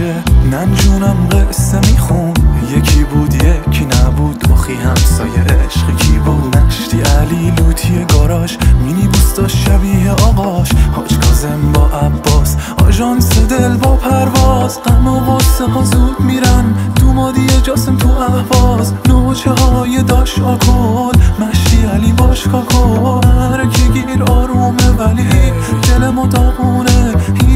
بازارچه ننجونم قصه میخون یکی بود یکی نبود. داخی همسایه عشق کی بود؟ نشتی علی لوتی گاراژ مینی بوستا شبیه آقاش. حاج کازم با عباس. آژانس دل با پرواز. غم و غصه ها زود میرن. تو مادی جاسم تو احواز نوچه های داش آکل. مشتی علی باش کاکل هر گیر آرومه ولی دل مداغونه.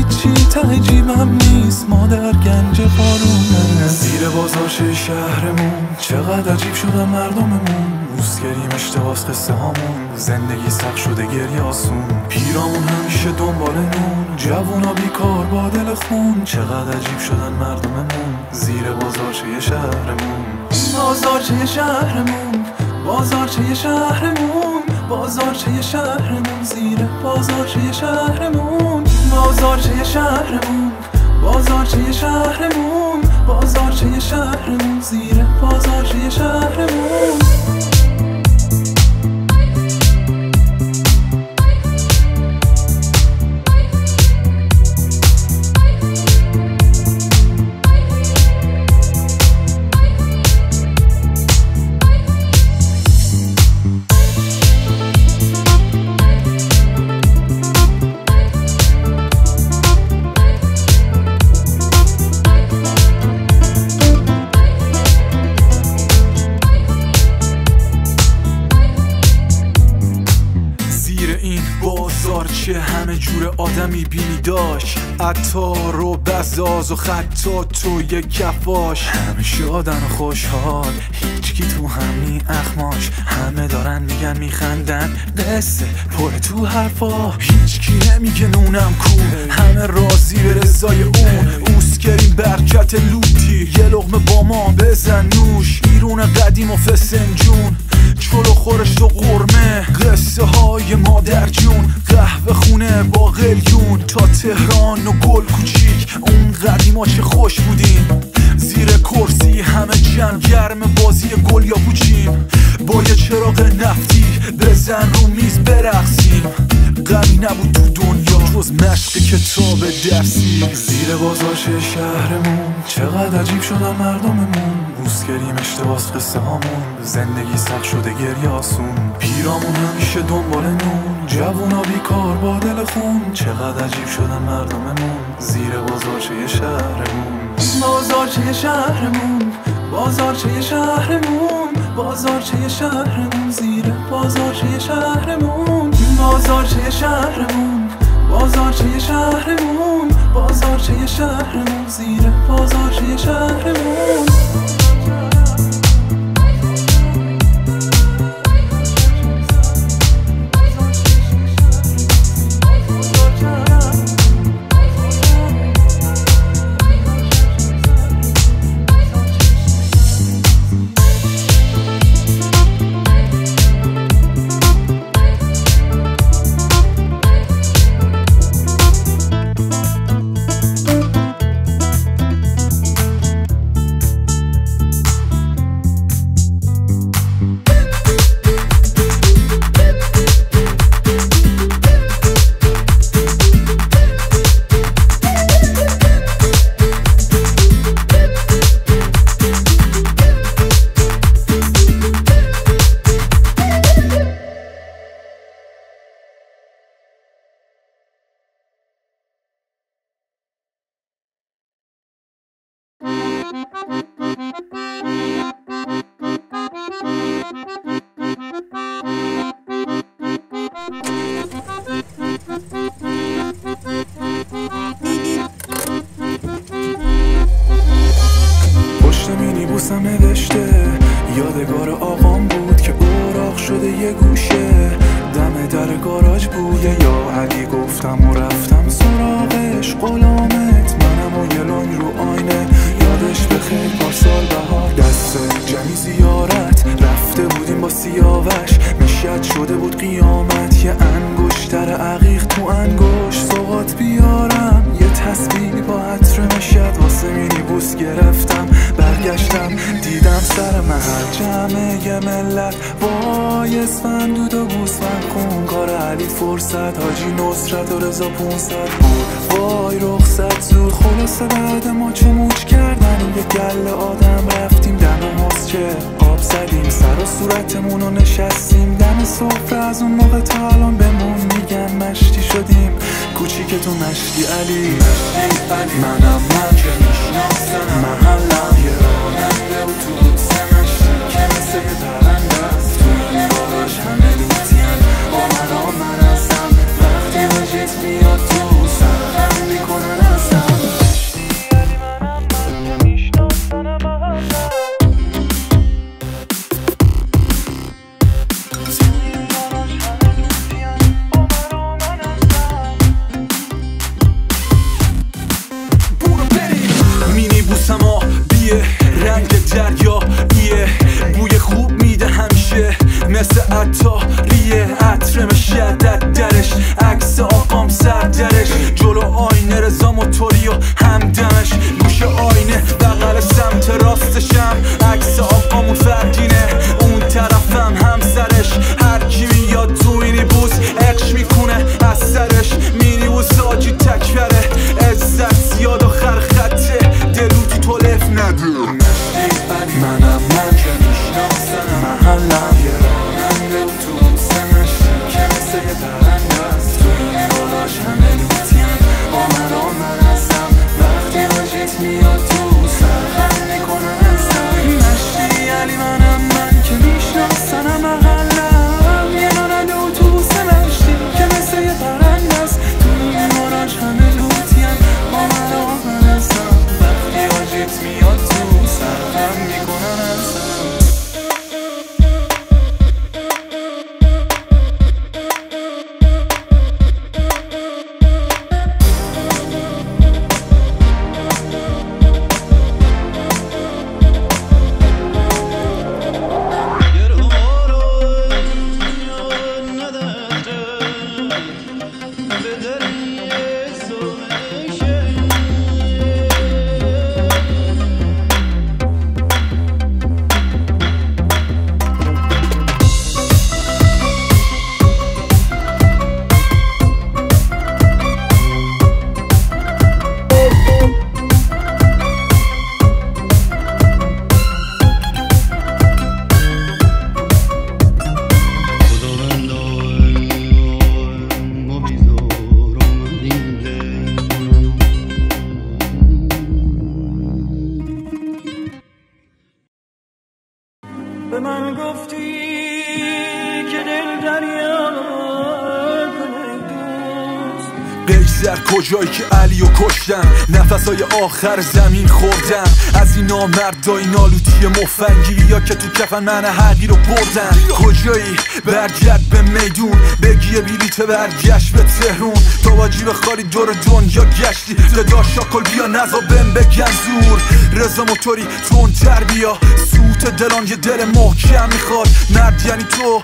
هیچی ته جیبم نیست. مادر گنج قارونه زیر بازاش شهرمون. چقدر عجیب شدن مردممون. روزگریم اشتباس قصه هامون. زندگی سخت شده گریه آسون. پیرامون همیشه دنبال نون. جوونا بیکار با دل خون. چقدر عجیب شدن مردممون. زیر بازارچه شهرمون. بازارچه شهرمون. بازارچه شهرمون. بازارچه شهرمون. زیر بازارچه شهرمون. بازارچه شهرمون؟ بازارچه شهرمون؟ بازارچه شهرمون؟ زیر بازارچه شهرمون؟ بزاز و خطا تو یک کفاش. همه شادن و خوشحال. هیچکی تو همین اخماش. همه دارن میگن میخندن. قصه پر تو حرفا. هیچکی نمیگه نونم کو. همه راضی به رضای اون. اوسکرین برکت لوتی. یه لغمه با ما بزن نوش. بیرون قدیم و فسنجون. چلو خورش و قرمه. قصه های مادر جون قهوه خونه با قلیون. تا تهران و گل کوچیک اون قدیما چه خوش بودیم. زیر کرسی همه جمع گرم بازی گل یا بوچیم با یه چراغ نفتی بزن رو میز برقصیم. غمی نبود تو دنیا جز مشق کتاب درسی. زیر بازاش شهرمون چقدر عجیب شدن مردممون. روزگریم اشتباس قصه هامون زندگی سخت شده گریه آسون. پیرامون همیشه دنبال نون جوونا بیکار با دل خون. چقدر عجیب شدن مردممون زیر بازارچه شهرمون. بازارچه شهرمون بازارچه شهرمون بازارچه شهرمون زیر بازارچه شهرمون. بازارچه شهرمون بازارچه شهرمون بازارچه شهرمون زیر بازارچه شهرمون. نفسای آخر زمین خوردن. از این نامردای نالوتی مفنگی یا که تو کفن من حقی رو بردن. کجایی؟ برگرد به میدون. بگی بلیت برگشت به تهرون. تو با جیب خالی دور دنیا گشتی. صدا شاکل بیا نزا بم بگن زور رضا موتوری تر بیا. دلان یه دل محکم می‌خواد. مرد یعنی تو.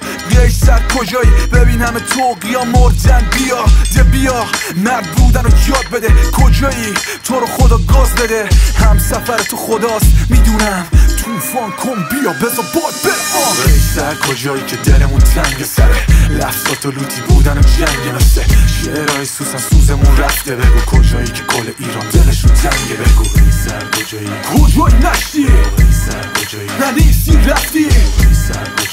سر کجایی؟ ببین همه تو. قیا مردن بیا. ده بیا. مرد بودن رو یاد بده. کجایی؟ تو رو خدا گاز بده. هم سفر تو خداست. می‌دونم. توفان کن بیا بزا باد برم سر کجایی که دلمون تنگ سره؟ لفظات و لوتی بودن و جنگ مثل شعرهای سوسن سوزمون رفته. بگو کجایی که کل ایران دلشون تنگه. بگو سر کجایی؟ کجایی نشتی؟ سر کجایی؟ ننیستی رفتی؟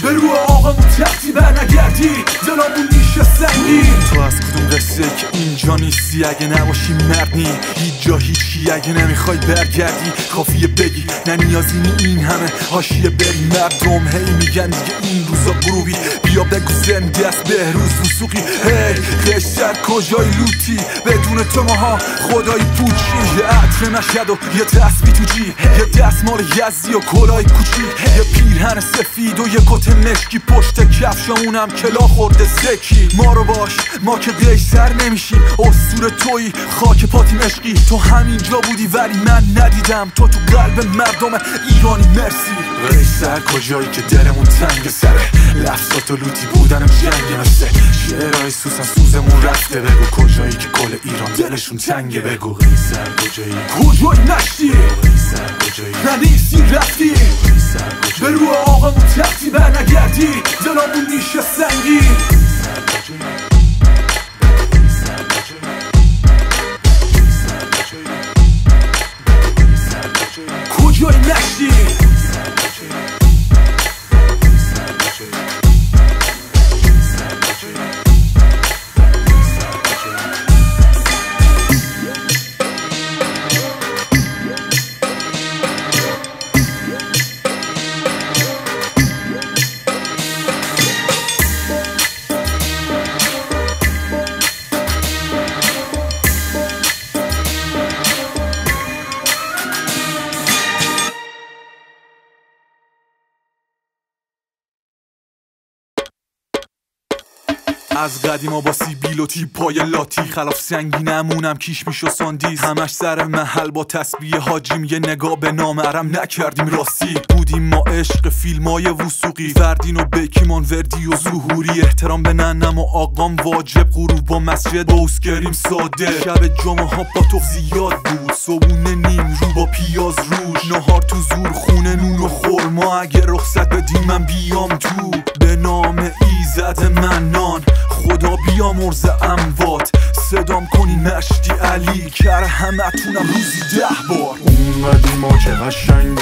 به رو آقامون تختی بر نگردی دلامون میشه سنگی. تو از کدوم قصه که اینجا نیستی؟ اگه نباشی مردنی هیچ جا هیچی. اگه نمی‌خوای برگردی کافیه بگی. نه نیازی نی این همه هاشیه بری مردم هی میگن دیگه این روزا گروبی بیا بگو زنده است بهروز وسوقی هی خشتر کجای لوتی؟ بدون تو ماها خدای پوچی. یه عطر مشهد و یه تسبی تو جی. یه دستمال یزی و کلای کوچی. یه پیرهن سفید و یه کت مشکی. پشت کفشامونم کلا خورده زکی ما رو باش ما که سر نمیشیم اسطور توی خاک پاتی مشکی. تو همینجا بودی ولی من ندیدم. تو تو قلب مردم ایرانی مرسی. سر کجایی که دلمون تنگ سره؟ لفظات و لوتی بودن و جنگ مثل شعرهای سوسن سوزمون رفته بگو. کجایی که کل ایران دلشون تنگه بگو. سر کجایی؟ کجایی نشتی سر کجایی؟ ندیستی رفتی. سر به رو آقامون تختی بر نگردی دلامون میشه سنگی. از قدیما با سیبیل و پای لاتی. خلاف سنگینمونم کیش میشو ساندیز. همش سر محل با تسبیح حاجیم. یه نگاه به نامرم نکردیم راستی. بودیم ما عشق فیلم های وسوقی فردین و بکیمان وردی و ظهوری. احترام به ننم و آقام واجب. غروب با مسجد دوست ساده. شب جمعه ها با تو زیاد بود. صبونه نیم رو با پیاز روش. نهار تو زور خونه نون و خورما اگه رخصت بدیم من بیام تو. به نام ایزد منان. خدا بیامرز اموات. صدام کنی مشتی علی کر همه تونم روزی ده بار. اون ما چه قشنگ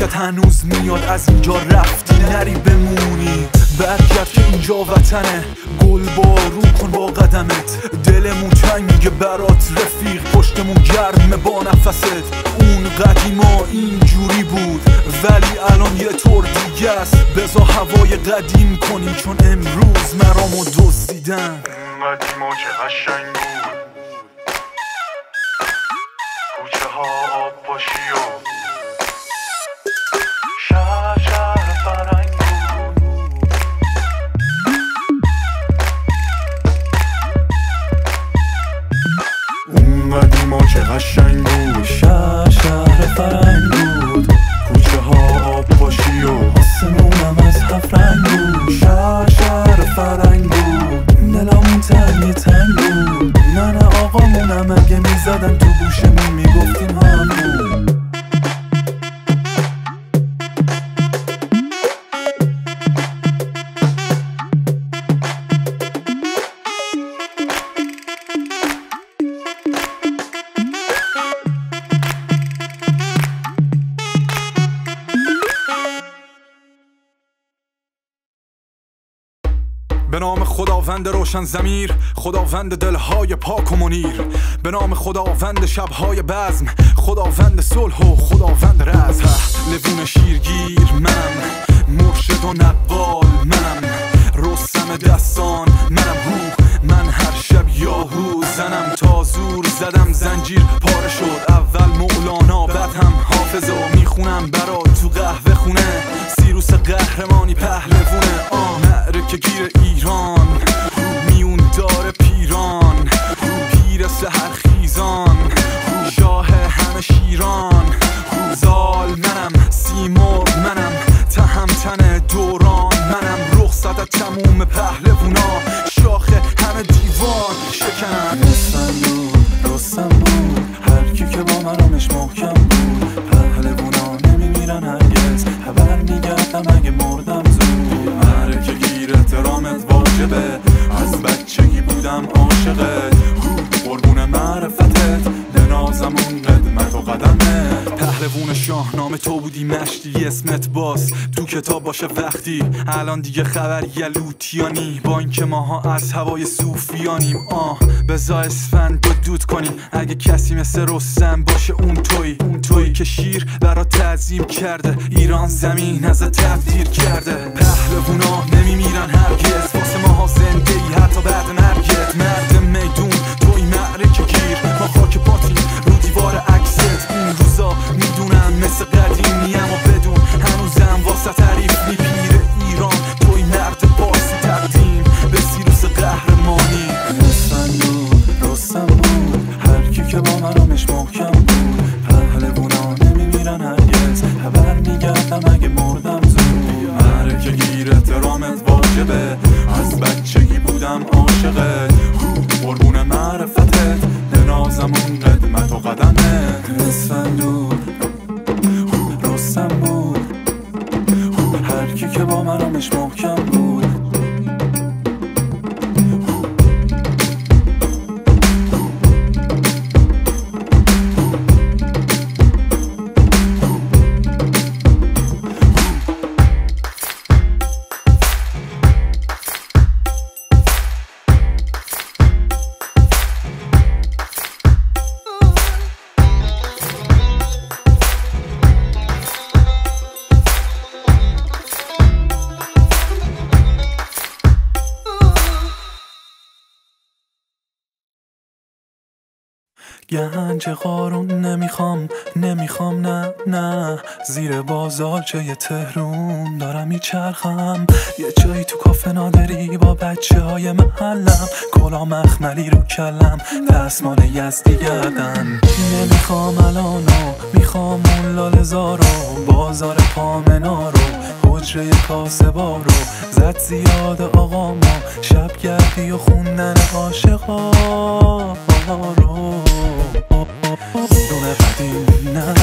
برکت هنوز میاد از اینجا رفتی نری بمونی. برگرد که اینجا وطنه. گل بارو کن با قدمت. دلمون تنگ برات رفیق پشتمون گرمه با نفست. اون قدیما اینجوری بود ولی الان یه طور دیگه است. بزا هوای قدیم کنی چون امروز مرامو دزدیدن. قدیما چه قشنگ بود. قشنگ بود شهر شهر فرنگ روشن زمیر خداوند دلهای پاک و منیر. به نام خداوند شبهای بزم خداوند صلح و خداوند رز لبون شیرگیر من مرشد و نقال من. رستم دستان منم هو. من هر شب یاهو زنم. تا زور زدم زنجیر پاره شد. اول مولانا بعد هم حافظ و می‌خونم. برا تو قهوه خونه قهرمانی پهلوونه آه که گیر ایران. میون دار پیران. پیر سهر خیزان شاه همه شیران. زال منم سیمور منم. تهمتن دوران منم. رخصت تموم پهلوونا بودم عاشقت. قربون معرفتت اون قدمت و قدمت پهلوون شاهنامه تو بودی مشتی اسمت باز. تو کتاب باشه وقتی الان دیگه خبر یلوتیانی با اینکه ماها از هوای صوفیانیم. آه بزا اسفند و دود کنیم. اگه کسی مثل رستم باشه اون توی. اون توی که شیر برا تعظیم کرده. ایران زمین از تبدیر کرده. پهلوونا نمیمیرن هرگز. واسه ماها زنده ای حتی بعد مرگت. مرد میدون توی معرکه گیر. ما خاک پاتیم. دیوار عکست این روزا می‌دونم مثل قدیمیم و بدون هنوزم واسه تعریف میپیره ایران. کی که با منمش محکم بود. گنج قارون نمی‌خوام نمی‌خوام نه نه. زیر بازارچه تهرون دارم میچرخم. یه جایی تو کافه نادری با بچه های محلم. کلا مخملی رو کلم دستمال یزدی گردن. نمی‌خوام الانو می‌خوام اون لالزارو بازار پامنا رو. حجره کاسه بارو زد زیاد آقا ما. شب گردی و خوندن عاشقا. رو دونه قدیم نه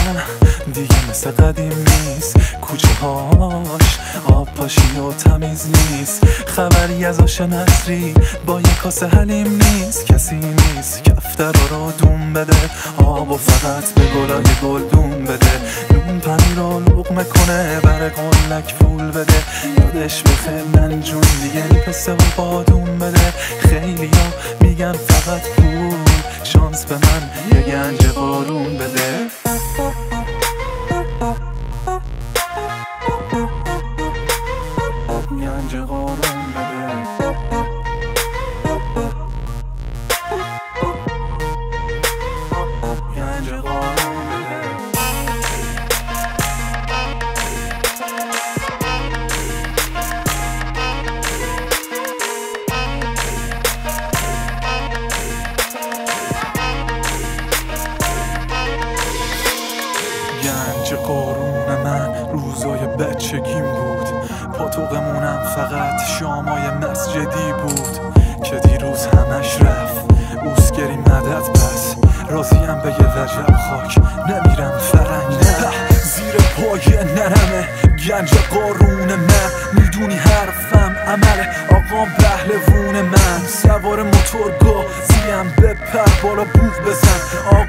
دیگه مثل قدیم نیست. کوچه هاش آب پاشی و تمیز نیست. خبری از آش نصری با یه کاسه حلیم نیست. کسی نیست کفتر رو دوم بده. آب و فقط به گلای گل دوم بده. نون پنیر لقمه کنه بر قلک پول بده. یادش بخیر من جون دیگه پسه و بادوم بده. خیلی ها میگن فقط پول شانس به من یه گنج قارون بده.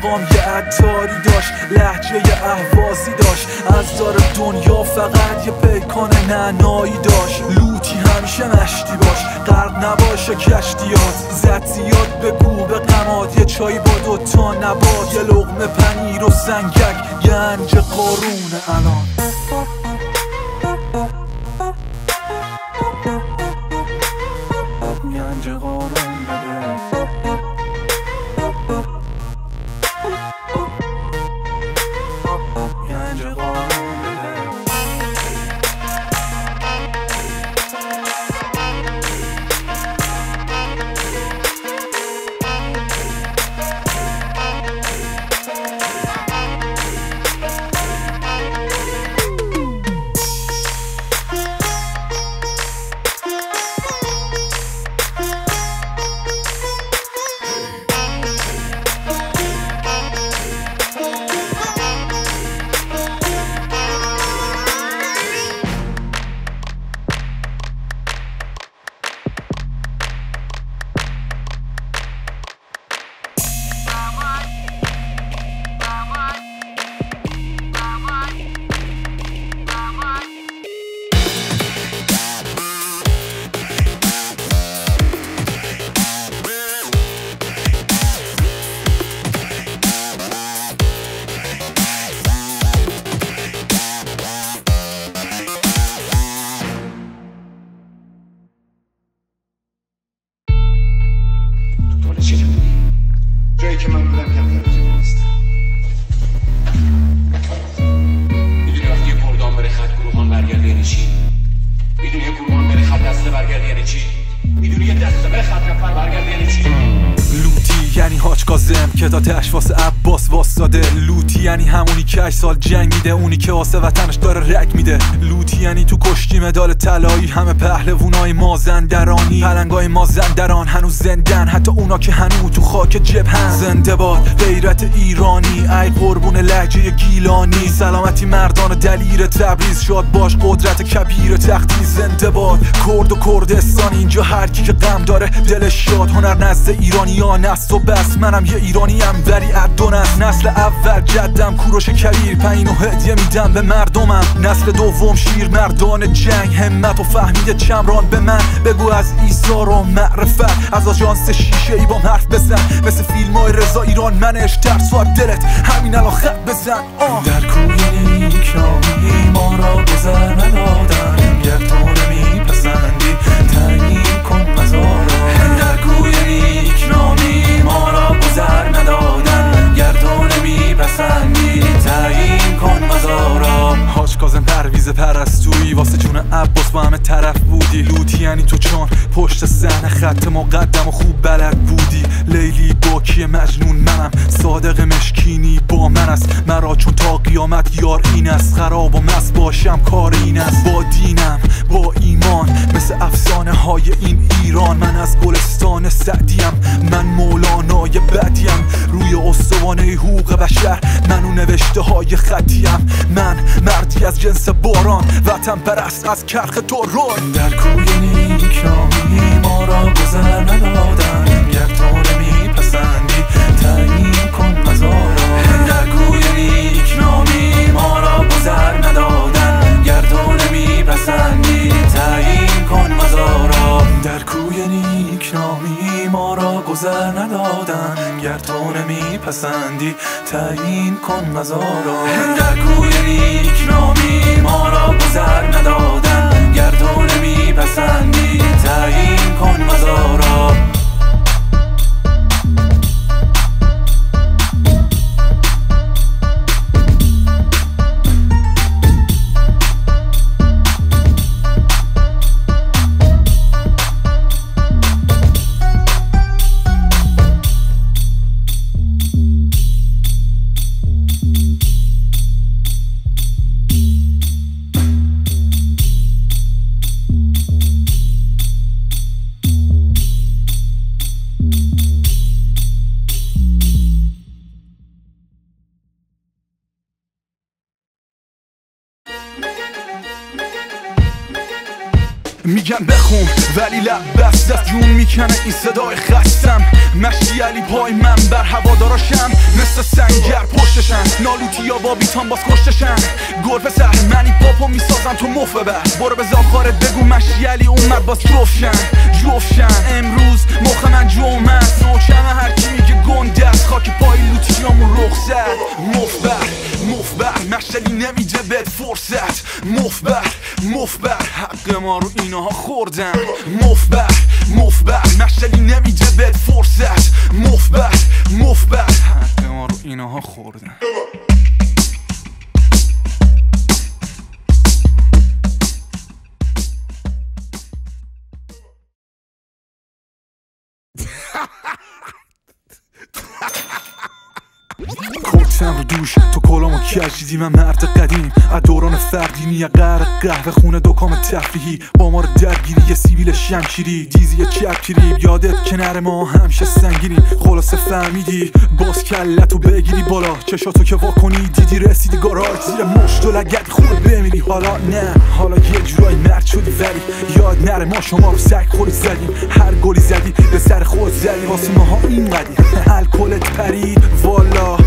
آقام یه عطاری داشت لحجه اهوازی داشت. از دار دنیا فقط یه پیکان نعنایی داشت. لوتی همیشه مشتی باش غرق نباشه کشتیات. زد زیاد بگو به قماد یه چای با دوتا نبات. یه لغمه پنیر و سنگک گنج قارون الان. کازم که دادش واسه عباس واساده لوتی یعنی همونی که 8 سال جنگ میده اونی که واسه وطنش داره رگ میده. لوتی یعنی تو کشتی مدال طلایی همه پهلوونای مازندرانی پلنگای مازندران هنوز زندن. حتی اونا که هنوز تو خاک جبهن. زنده باد غیرت ایرانی. ای قربون لهجه گیلانی. سلامتی مردان دلیر تبریز. شاد باش قدرت کبیر تختی. زنده باد کرد و کردستان. اینجا هر کی که غم داره دلش شاد. هنر نزد ایرانیان است و بس. منم یه ایرانی ام ولی ادون است نسل اول جدم کوروش کبیر. پایین و هدیه میدم به مردمم. نسل دوم شیر مردان جنگ. همت و فهمید چمران به من. بگو از ایثار و معرفت. از آژانس شیشه ای با حرف بزن. مثل فیلم های رضا ایران منش ترس و دلت. همین الان خط بزن. آه. در کوی نیک نامی ما را گذر ندادن. گر تو سر ندادن گردون میپسن در کوی نیک نامی ما را گذر ندادن طرف بودی. لوتی یعنی تو چان پشت سن خط مقدم و خوب بلد بودی. لیلی باکی مجنون منم؟ صادق مشکینی با من است. مرا چون تا قیامت یار این است. خراب و مست باشم کار این است. با دینم با ایمان مثل افسانه های این ایران. من از گلستان سعدیم. من مولانای بدیم. روی استوانه حقوق بشر. منو نوشته های خطیم. من مردی از جنس باران وطن پرست از کرخ در کوی نیک نامی ما را گذر ندادن گر تو نمیپسندی تعیین کن در کوی نیک نامی ما را ندادن گر تو نمیپسندی تعیین کن مزارا در کوی نیک ما را گذر ندادن. گر تو نمیپسندی تعیین کن مزارا. در کوی نیک نامی ما را گذر ندادن. گر تو نمیپسندی تعیین کن مزارا. ولی لب بست از جون می‌کنه این صدای خستم. مشتی علی پای من بر هواداراشم مثل سنگر پشتشن نالوتی یا با بیتان باز کشتشن گرفه سر منی پاپو می‌سازم تو مف ببر برو به زاخارت بگو مشتی علی اومد باز جفشن. جفشن. امروز مخ من جمعه نوچم هر کی میگه گنده است خاک پای لوتیامون رخ زد. مفبر مفبر مشتلی نمیده بهت فرصت. مفبر مفبر حق ما رو اینها خوردن. مفبر مفبر مشتلی نمیده بهت فرصت. مفبر مفبر حق ما رو اینها خوردن. Cool. کتم رو دوش. تو کلامو کشیدی من مرد قدیم؟ از دوران فردینی یه قهر قهوه خونه دکام تفریحی. با ما رو درگیری یه سیبیل شمشیری. دیزی چپکیری یادت کنار ما همیشه سنگینی. خلاصه فهمیدی. باز کلتو بگیری بالا. چشاتو که واکنی دیدی رسیدی گاراژ. زیر مشت و لگد خود بمیری. حالا نه. حالا یه جورایی مرد شدی ولی یاد نره. ما شما رو سگ خوری زدیم. هر گلی زدی. به سر خود زدی واسه ماها این قدی الکلت پرید. والا.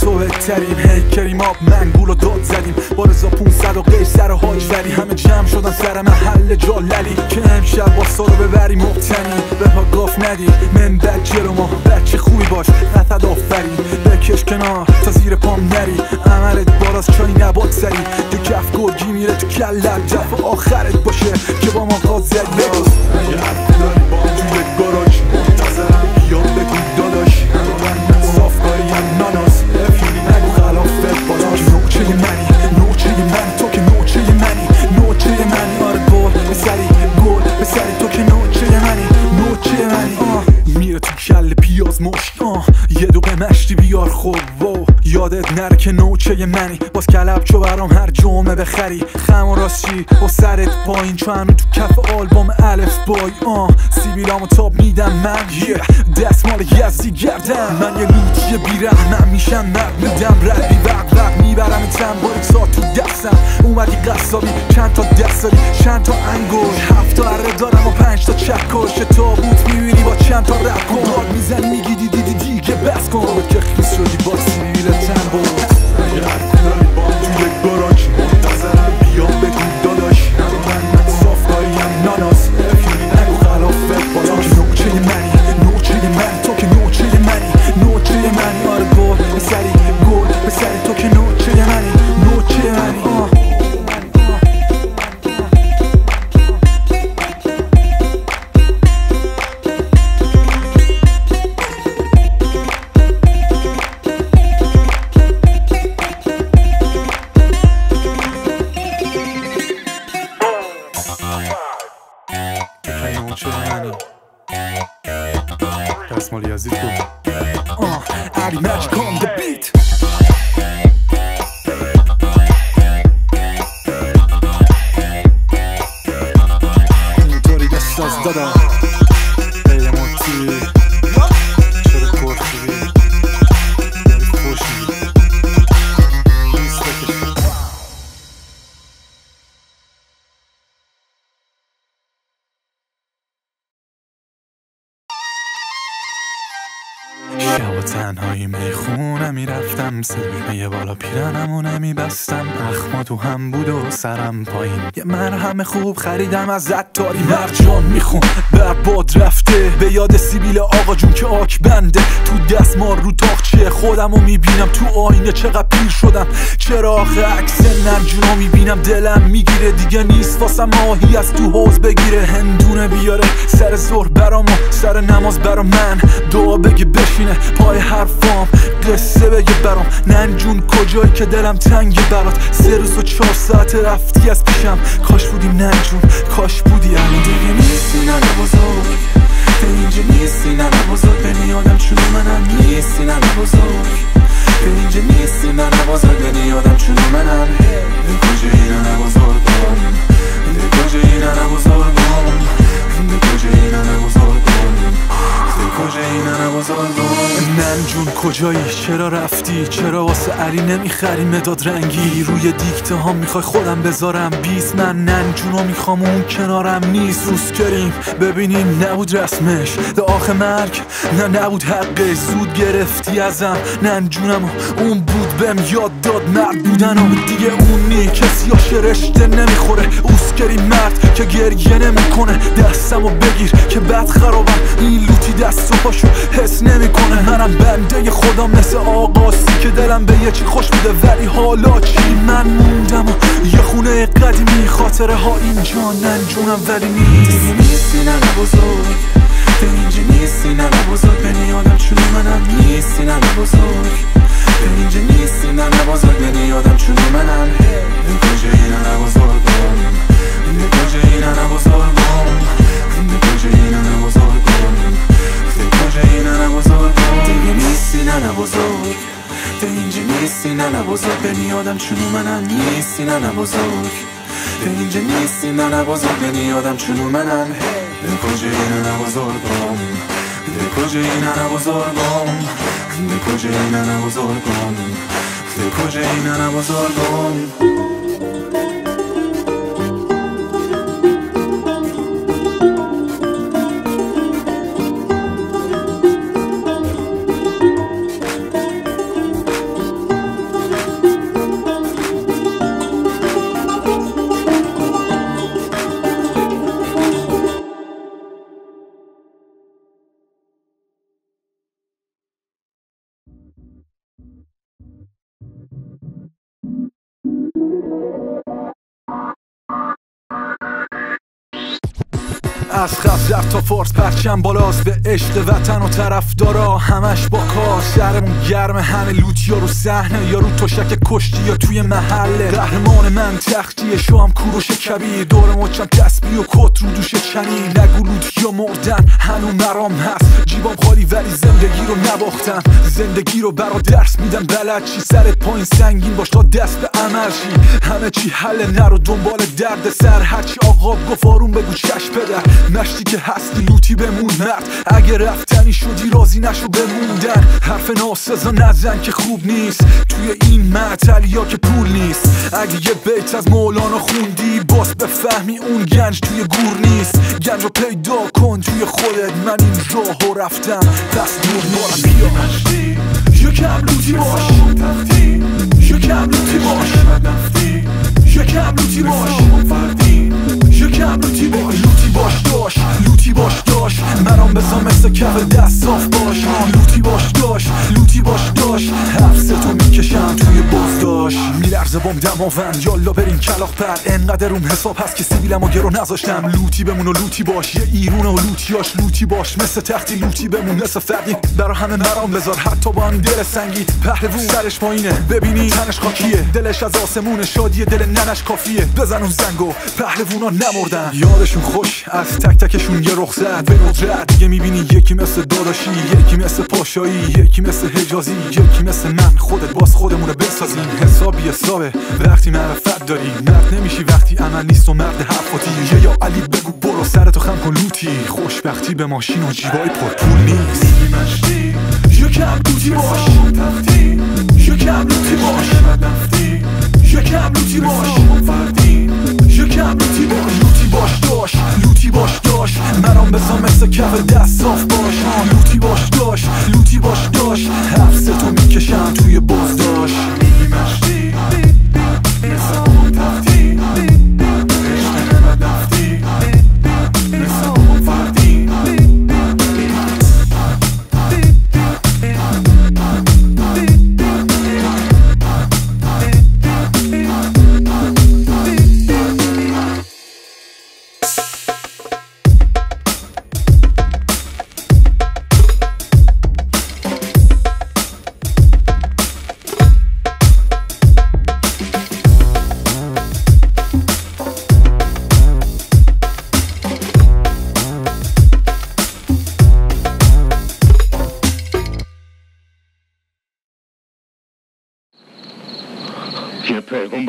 تو بهترین هی کریم آب منگول و داد زدیم. با رزا 500 و سر حاج ولی همه جمع شدن سر محل جاللی که امشب با رو ببری مبتنی به پا گاف ندی. من رو ما بچه خوبی باش. قطعت آفرین. بکش کنار. تا زیر پام نری. عملت بالاست چای نباد سری. تو کف گرگی میره تو کلت جف آخرت باشه. که با ما قاد زدی پیاز مشت. یه دو مشتی بیار وو یادت نره که نوچه منی. باز کلب چو برام هر جمعه بخری. خم و راستی و سرت پایین. چو هنو تو کف آلبوم الف بای آه سیبیلامو تاب میدم من. Yeah. دستمال یزدی گردم. من یه لوتی بیرحمم میشم. مرد میدم رد بی وقت وقت می‌برم. این تا تو دستم. اومدی قصابی. چند تا دست داری چند تا انگوش هفت تا اره دارم و پنج تا چکش. تابوت می‌بینی با چند تا رپ کن می‌زنی. میگی دیدی دیگه بس کن. که خیس شدی با یه مرهم خوب خریدم از زتاری مرجان میخون. برباد رفته به یاد سیبیل آقا جون که آک بنده. تو دستمار رو تاخچه خودم رو می‌بینم. تو آینه چقدر پیر شدم. چرا آخه عکس نرجونا می‌بینم؟ دلم می‌گیره. دیگه نیست واسم ماهی از تو حوز بگیره. هندونه بیاره سر زور برام و سر نماز برا من. دعا بگه بشینه. پای حرفام قصه بگه برام. ننجون کجایی که دلم تنگه برات؟ سه روز و چهار ساعت رفتی از پیشم. کاش بودی ننجون کاش بودی الان. دیگه نیستی نه بزرگ. به اینجا نیستی نه بزرگ. بنی آدم چون منم نیستی نه بزرگ. به اینجا نیستی نه بزرگ. بنی آدم چون منم. به کجایی نه بزرگم به کجایی نه بزرگم به کجایی نه بزرگم کجایی نه نن جون کجایی؟ چرا رفتی؟ چرا واسه علی نمی‌خری مداد رنگی؟ روی دیکته ها می‌خوای خودم بذارم بیس من نن جونو می‌خوام اون کنارم نیست. روز کریم ببینین نبود رسمش. به آخه مرگ؟ نه نبود حقش زود گرفتی ازم. نن جونم اون بود بهم یاد داد مرد بودن دیگه اون نی کسی هاش رشته نمی‌خوره. اوسکری مرد که گریه نمی‌کنه. دستمو بگیر که بد خرابم. این لوتی دست و پاشو حس نمی‌کنه. منم بنده خودم مثل آقاسی که دلم به یه چی خوش بوده. ولی حالا چی؟ من موندم و یه خونه قدیمی. خاطره ها اینجا ننجونم ولی نیست. بنی آدم چون منم. به کجایی نه بزرگم به کجایی نه بزرگم به کجایی نه بزرگم به کجایی نه بزرگم فارس پرچم بالاست. به عشق وطن و طرفدارا همش با کار. شهرمون گرم همه لوت یا رو صحنه. یا رو تشک کشتی یا توی محله. قهرمان من تختی شو هم کوروش کبیر. دور مچم تسبیح و کت رو دوش چنی. نگو لوت یا مردن هنو مرام هست. جیبام خالی ولی زندگی رو نباختم زندگی رو برا درس میدم بلد چی؟ سرت پایین سنگین باش تا دست به عمل همه چی حل نرو دنبال درد سر. هرچی آقا گفت آروم بگو چشم پدر. نشتی که هستی لوتی بمون مرد. اگه رفتنی شدی راضی نشو بموندن. حرف ناسزا نزن که خوب نیست. توی این معتلیا که پول نیست. اگه یه بیت از مولانا خوندی باز بفهمی اون گنج توی گور نیست. گنج رو پیدا کن توی خودت. من این راه رفتم. پس دور بیا. یکم لوتی باش. یکم لوتی باش. یکم لوتی باش. یکم لوتی باش. باش داش لوتی باش داش منم بزن مثل کف دست صاف باش. لوتی باش داش لوتی باش داش حفظ تو می‌کشم توی بازداش می‌رسم مرز بام دماوند یالا بریم کلاق پر. انقدر اون حساب هست که سیبیلم و گرو نذاشتم. لوتی بمون و لوتی باش یه ایرون و لوتیاش لوتی باش. مثل تختی لوتی بمون مثل فردی. برا همه مرام بذار حتی با هم دل سنگی. پهلوون سرش پایینه ببینی تنش خاکیه. دلش از آسمون شادی دل ننش کافیه. بزن اون زنگو پهلوونا نمردن. یادشون خوش از تک تکشون یه رخ زد. به ندرت. دیگه می‌بینی یکی مثل داداشی یکی مثل پاشایی یکی مثل حجازی یکی مثل من. خودت باز خودمونه بسازیم. حسابی حسابه. وقتی معرفت داری مرد نمیشی. وقتی عمل نیست و مرد حرفاتی یه یا علی بگو برو سرتو خم کن لوتی. خوشبختی به ماشین و جیبای پر پول نیست. یکم لوتی باش. یکم لوتی باش. یکم لوتی باش. یکم لوتی باش. لوتی باش داش. لوتی باش داش. مرام بزا مثل کف دست صاف باش. لوتی باش داش. لوتی باش داش. حفظ تو می‌کشم توی بازداش یه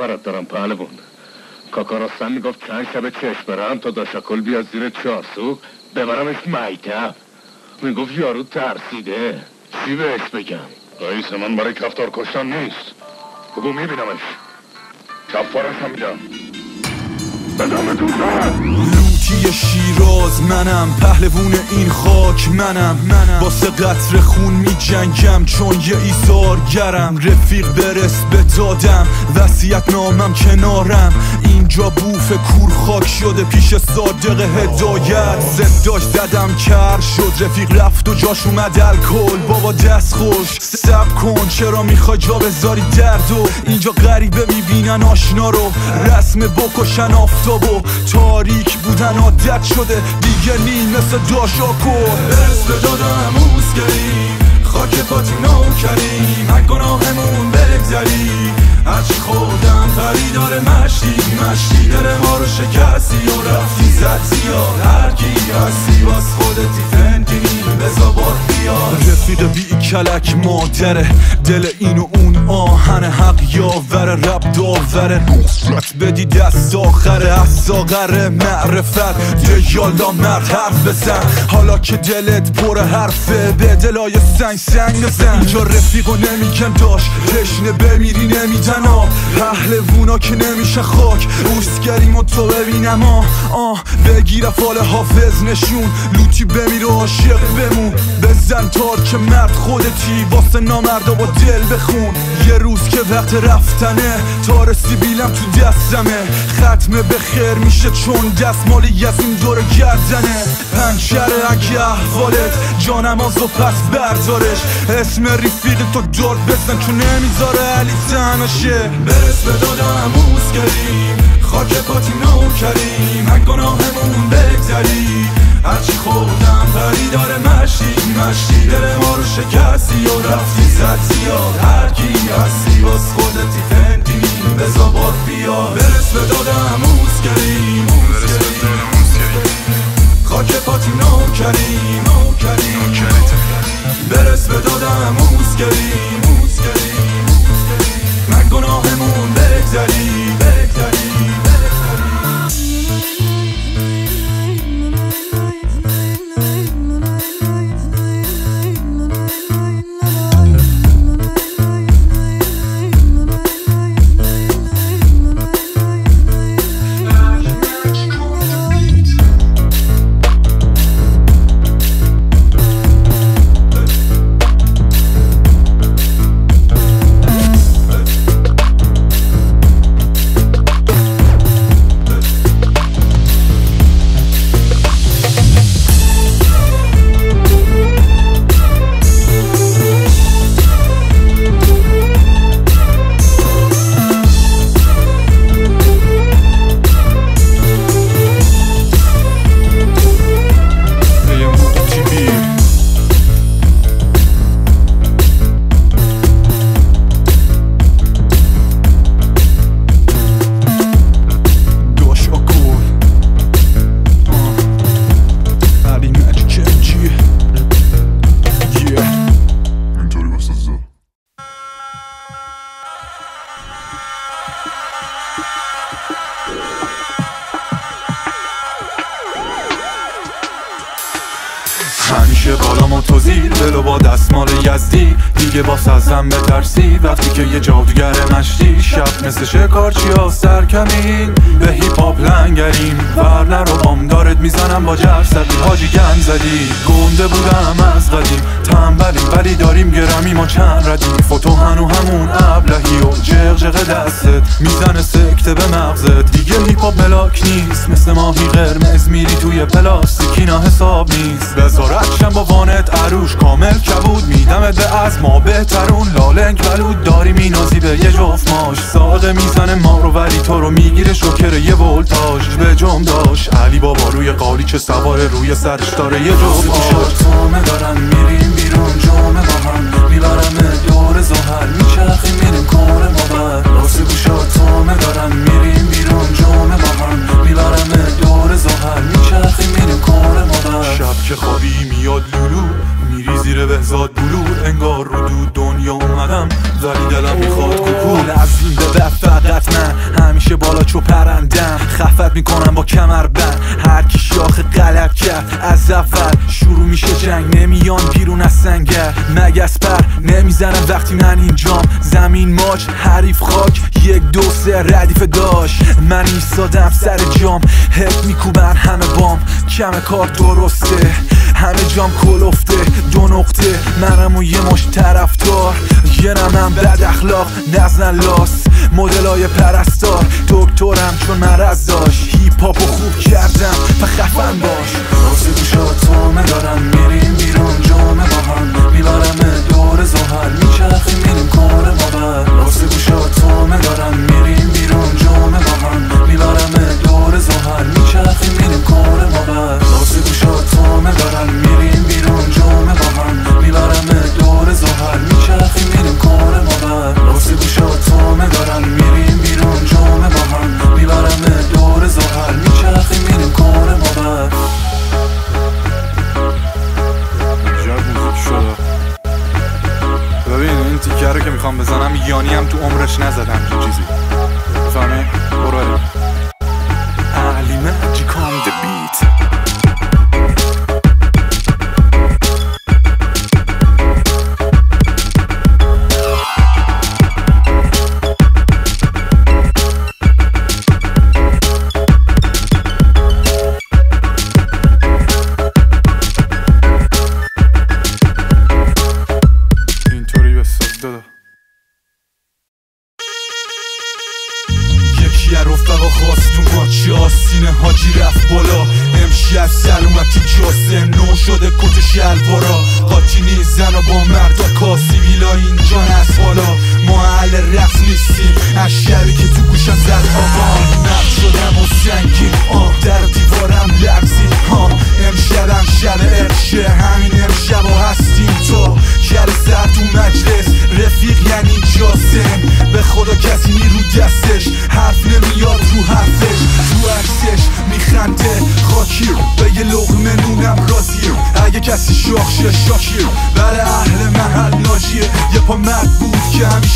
برات دارم پهلوون کاکا راستن می‌گفت چند شب چشم برم تا داشکل بیاد زیر چارسوک ببرمش میتب می‌گفت یارو ترسیده. چی بهش بگم؟ رئیس من برای کفتار کشتن نیست. بگو میبینمش. کفارش هم میدم بدم تو لوتی شیراز منم پهلوون این خاک منم. منم واسه قطر خون می جنگم چون یه ایزارگرم رفیق برس به دادم وسیعت نامم کنارم. اینجا بوف کور خاک شده پیش صادق هدایت. زداش زدم کر شد رفیق رفت و جاش اومد الکل. بابا دست خوش سب کن چرا می‌خوای جا بذاری درد و؟ اینجا غریبه می‌بینن آشنا رو. رسم بکشن آفتاب و تاریک بودن عادت شده. دیگه نی مثل داشا کن. اسم دادم موسگری خاک پاتی کریم. هر گناهمون بگذری هرچی خودم خریدار مشتی. مشتی دل ما رو شکستی و رفتی زد زیاد هر کی هستی. باز خودتی فندینی بزا رفیق بی کلک مادره. دل این و اون آهن حق یاور رب داوره. نصرت بدی دست آخره از ساغر معرفت. ده یالا مرد حرف بزن. حالا که دلت پر حرفه به دلای سنگ سنگ بزن. اینجا رفیقو نمیگن داشت تشنه بمیری نمیدن آب. پهلوونا که نمیشه خاک. اوسگریم و تو ببینم آه. آه بگیر فال حافظ نشون. لوتی بمیر و عاشق بمون. بزن تار که مرد خودتی واسه نامردا با دل بخون. یه روز که وقت رفتنه تار سیبیلم تو دستمه. ختمه به خیر میشه چون دستمالی این دور گردنه. پنچره اگه احوالت جانماز و پس بردارش. اسم رفیق تو داد بزن چون نمی‌ذاره علی تنشه برس به دادم موسگریم خاک پاتی کریم. هر گناهمون بگذری هرچی خودم خریدار مشتی. مشتی دل ما رو شکستی و رفتی زد زیاد هر کی هستی. باز خودتی فندینی بزا بار بیا. برس به دادم موسگریم خاک پاتی کریم برس به دادم موسگریم من گناهمون بگذری بگذری. وانت عروش کامل کبود به از ما بهترون لالنگ بلود داری مینازی به یه جفت ماش. ساقه می‌زنه ما رو ولی تو رو می‌گیره شکر یه ولتاژ. به جم داشت علی بابا روی قالی که سوار روی سرش داره یه جفت آش دارم میریم بیرون جمعه با هم می‌برم دور زهر میچرخیم میریم کار ما راست گوشا تومه دارم میریم بیرون جمعه با هم که خوابی میاد لولو میری زیر بهزاد بلور انگار رو دو دنیا اومدم. ولی دلم می‌خواد کوکول از این به فقط من. همیشه بالا چو پرندم. خفت می‌کنم با کمر بند هر کی شاخ غلط کرد از اول شروع میشه جنگ. نمیان بیرون از سنگر. مگس پر نمی‌زنم وقتی من اینجام. زمین ماچ حریف خاک یک دو سه ردیف داشت من ایستادم سر جام. هک میکوبن همه بام. کم کار درسته. همه جام کلفته دو نقطه منم و یه مش طرفدار. یه نمم بد اخلاق نزن لاس. مدلای پرستار دکترم چون مرض داشت. هیپ هاپو خوب کردم و خفن باش. راز گوشا تومه دارم میریم بیرون جامه با هم. می‌برم دور زهر میچرخیم میریم کار بابر راز گوشا تومه دارم میریم بیرون جامه با هم. می‌برم میچرخیم میریم کار بابر راز گوشا تومه دارم میریم بیرون جامه با هم. می‌برم دور زهر میچرخیم میریم کار بابر راز گوشا تومه دارم میریم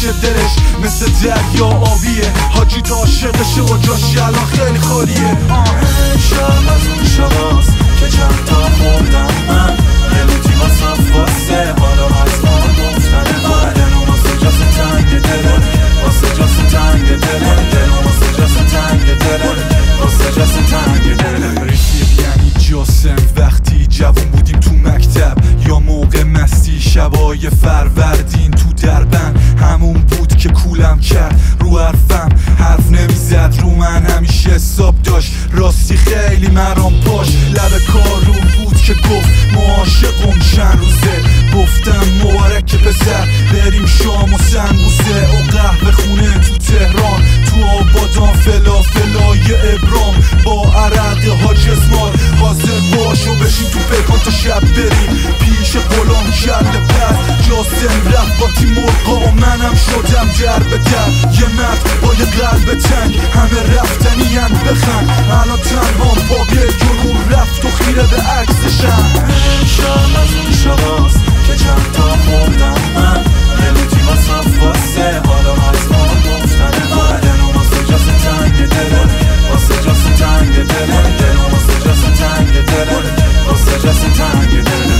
میشه دلش مثل دریا آبیه. حاجی تا عاشقشه و جاشی الان خیلی خالیه. شب از اون شماست که چند تا خوردم من. یه لوتی واسم واسه حالا از ما گفتن من. دلم واسه جاس تنگ دلم. واسه جاس تنگ دلم. دلم واسه جاس تنگ دلم. واسه جاس تنگ دلم. رفیق یعنی جاسم. وقتی جوون بودیم تو مکتب یا موقع مستی شبای فروردی کرد رو حرفم. حرف نمی‌زد رو من. همیشه حساب داشت. راستی خیلی مرام پاش. لب کار بود که گفت معاشقم چند روزه. گفتم مبارک پسر. بریم شام و سنبوسه. و قهوه خونه تو تهران. آبادان یه ابرام با عرق ها اسمان حاضر باش و بشین تو پیکان تا شب بریم. پیش غلام کرده پس جاسم رفت با تیمرقا و منم شدم در به در. یه مرد با یه قلب تنگ. همه رفتنی هم بخن الان تنها پاک جنور رفت و خیره به عکسشم. شم از این شباست که چند تا خوردم من. یه لوتی واسم واسه حالا از you did it. Was it just in time you did it? Was it just in time you did it?